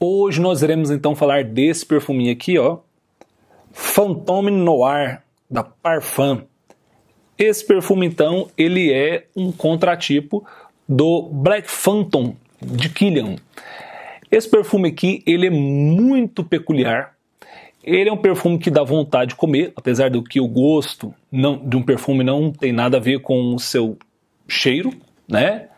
Hoje nós iremos então falar desse perfuminho aqui, ó, Fantôme Noir da Parfum. Esse perfume então, ele é um contratipo do Black Phantom de Killian. Esse perfume aqui, ele é muito peculiar. Ele é um perfume que dá vontade de comer, apesar do que o gosto não, de um perfume não tem nada a ver com o seu cheiro, né?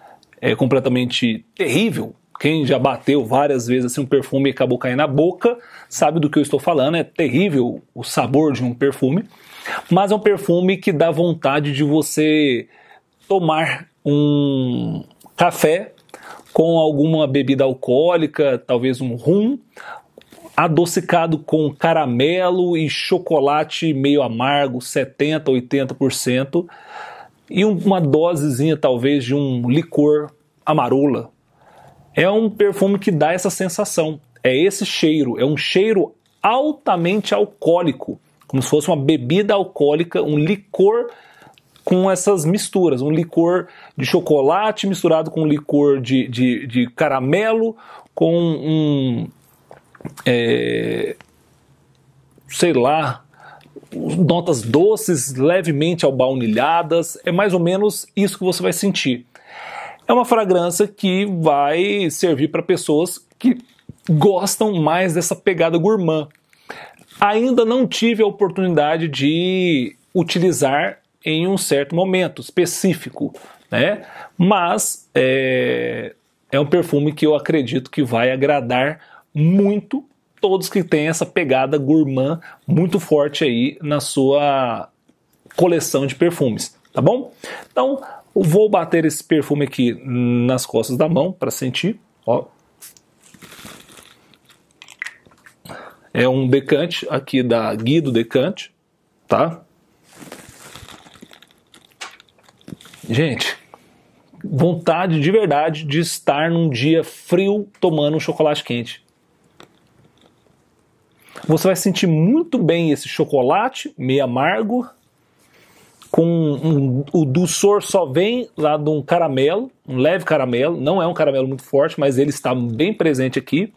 É completamente terrível. Quem já bateu várias vezes assim um perfume e acabou caindo na boca, sabe do que eu estou falando. É terrível o sabor de um perfume, mas é um perfume que dá vontade de você tomar um café com alguma bebida alcoólica, talvez um rum, adocicado com caramelo e chocolate meio amargo, 70, 80%, e uma dosezinha talvez de um licor amarula. É um perfume que dá essa sensação, é esse cheiro, é um cheiro altamente alcoólico, como se fosse uma bebida alcoólica, um licor com essas misturas, um licor de chocolate misturado com um licor de, de, de caramelo, com um, é, sei lá, notas doces, levemente albaunilhadas, é mais ou menos isso que você vai sentir. É uma fragrância que vai servir para pessoas que gostam mais dessa pegada gourmand. Ainda não tive a oportunidade de utilizar em um certo momento específico, né? Mas é, é um perfume que eu acredito que vai agradar muito todos que têm essa pegada gourmand muito forte aí na sua coleção de perfumes, tá bom? Então, vou bater esse perfume aqui nas costas da mão para sentir, ó. É um decante aqui da Guido Decante, tá? Gente, vontade de verdade de estar num dia frio tomando um chocolate quente. Você vai sentir muito bem esse chocolate meio amargo, com um, o dulçor só vem lá de um caramelo, um leve caramelo, não é um caramelo muito forte, mas ele está bem presente aqui.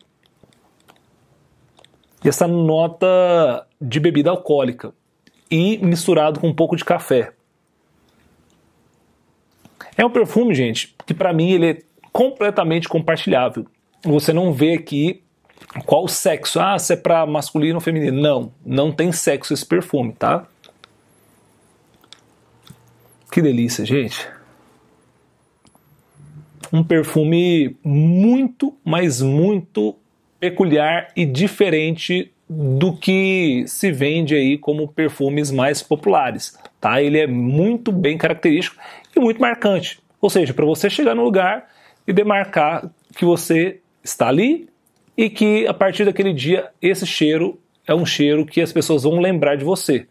E essa nota de bebida alcoólica e misturado com um pouco de café. É um perfume, gente, que para mim ele é completamente compartilhável. Você não vê aqui qual sexo? Ah, se é para masculino ou feminino. Não, não tem sexo esse perfume, tá? Que delícia, gente. Um perfume muito, mas muito peculiar e diferente do que se vende aí como perfumes mais populares, tá? Ele é muito bem característico e muito marcante. Ou seja, para você chegar no lugar e demarcar que você está ali e que a partir daquele dia esse cheiro é um cheiro que as pessoas vão lembrar de você.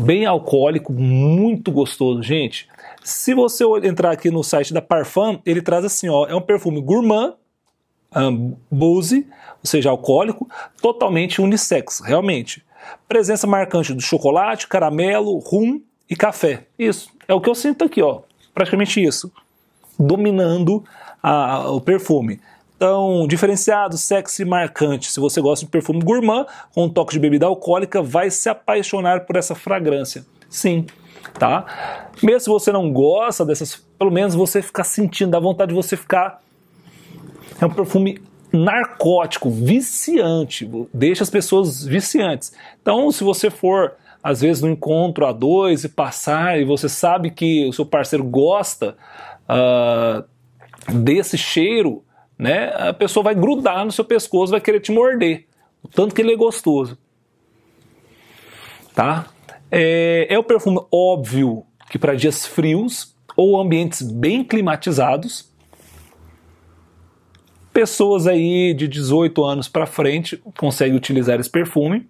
Bem alcoólico, muito gostoso, gente. Se você entrar aqui no site da Parfum, ele traz assim, ó, é um perfume gourmand, um, boozy, ou seja, alcoólico, totalmente unissex, realmente. Presença marcante do chocolate, caramelo, rum e café. Isso, é o que eu sinto aqui, ó, praticamente isso. Dominando a, o perfume. Então, diferenciado, sexy, marcante. Se você gosta de perfume gourmand com um toque de bebida alcoólica, vai se apaixonar por essa fragrância. Sim, tá? Mesmo se você não gosta dessas, pelo menos você ficar sentindo, dá vontade de você ficar. É um perfume narcótico, viciante, deixa as pessoas viciantes. Então, se você for às vezes no encontro a dois e passar e você sabe que o seu parceiro gosta uh, desse cheiro, né, a pessoa vai grudar no seu pescoço, vai querer te morder, o tanto que ele é gostoso. Tá? É, é o perfume óbvio que para dias frios ou ambientes bem climatizados, pessoas aí de 18 anos para frente conseguem utilizar esse perfume.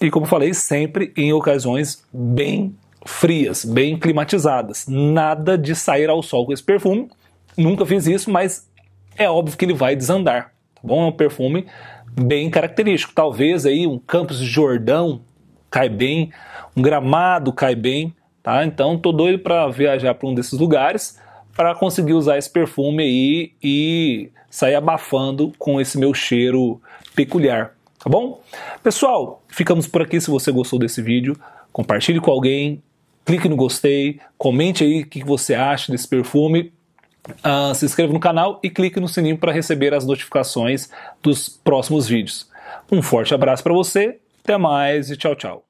E como falei, sempre em ocasiões bem frias, bem climatizadas. Nada de sair ao sol com esse perfume. Nunca fiz isso, mas é óbvio que ele vai desandar. Tá bom? É um perfume bem característico. Talvez aí um Campos de Jordão cai bem, um Gramado cai bem, tá? Então tô doido para viajar para um desses lugares para conseguir usar esse perfume aí e sair abafando com esse meu cheiro peculiar, tá bom? Pessoal, ficamos por aqui. Se você gostou desse vídeo, compartilhe com alguém, clique no gostei, comente aí o que você acha desse perfume. Uh, se inscreva no canal e clique no sininho para receber as notificações dos próximos vídeos. Um forte abraço para você, até mais e tchau, tchau.